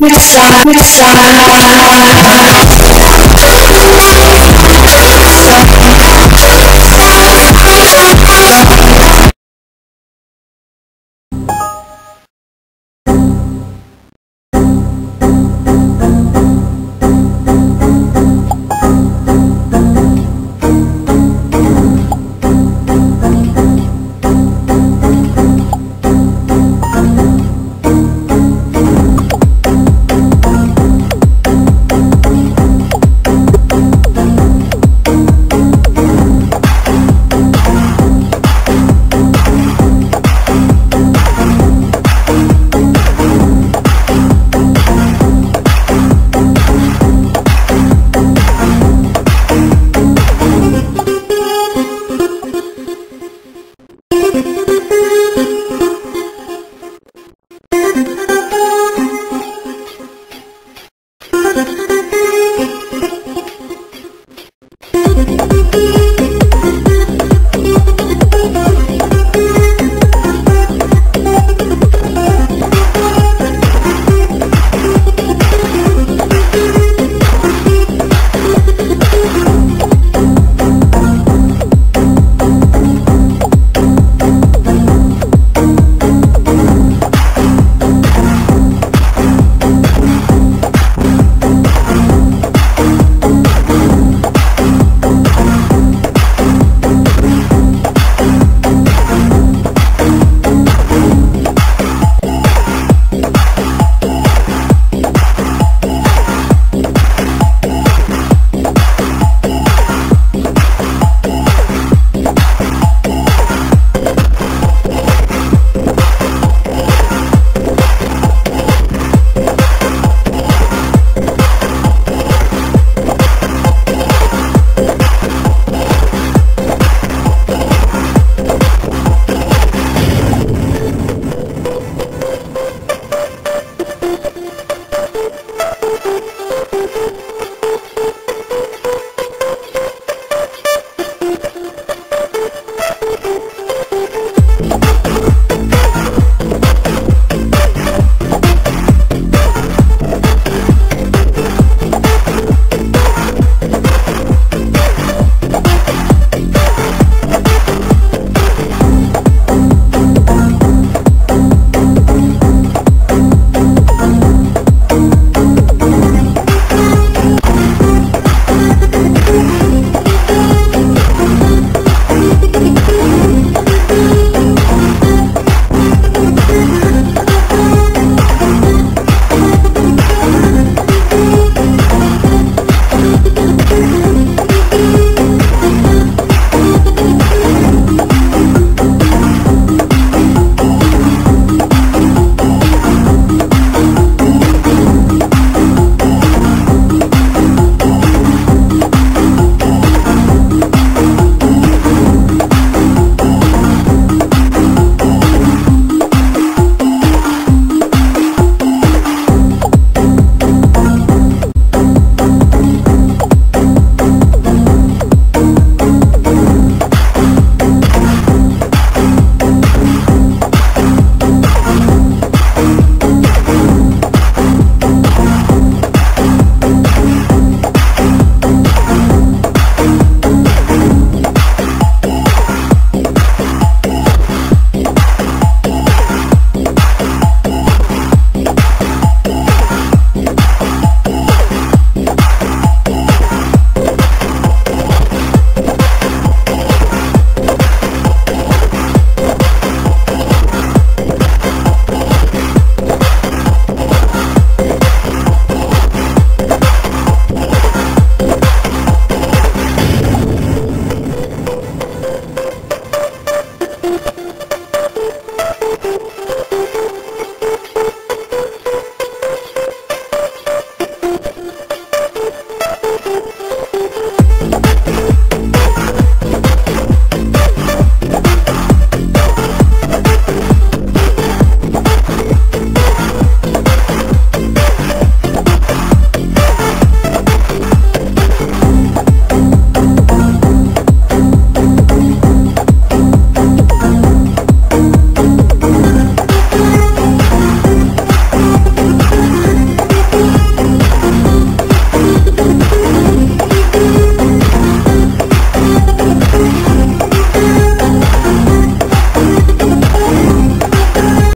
Mix, mix, mix,